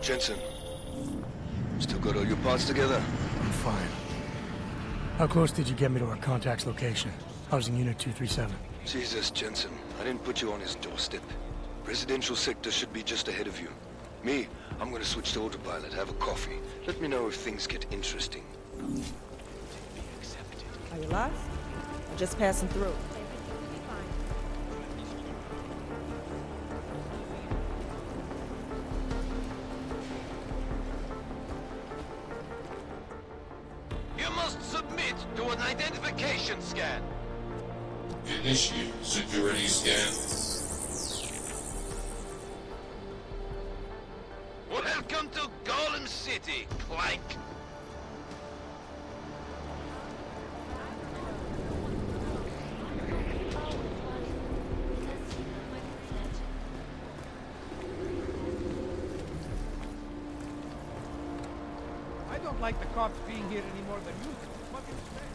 Jensen. Still got all your parts together? I'm fine. How close did you get me to our contact's location? Housing Unit 237. Jesus, Jensen. I didn't put you on his doorstep. Residential sector should be just ahead of you. Me, I'm gonna switch to autopilot, have a coffee. Let me know if things get interesting. Are you lost? I'm just passing through. Must submit to an identification scan. Initiate security scan. Welcome to Golem City, Clank. I don't like the cops being here any more than you do. You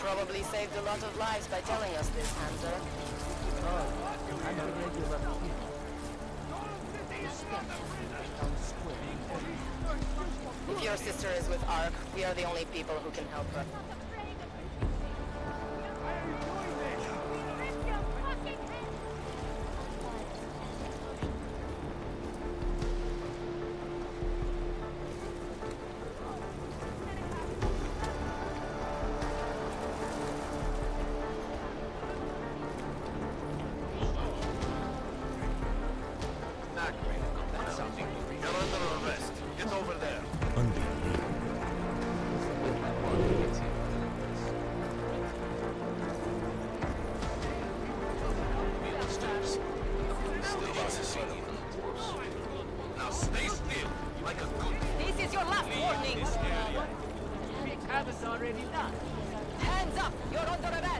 probably saved a lot of lives by telling us this, Hunter. If your sister is with ARC, we are the only people who can help her. みんな Hands up! You're on the r e b e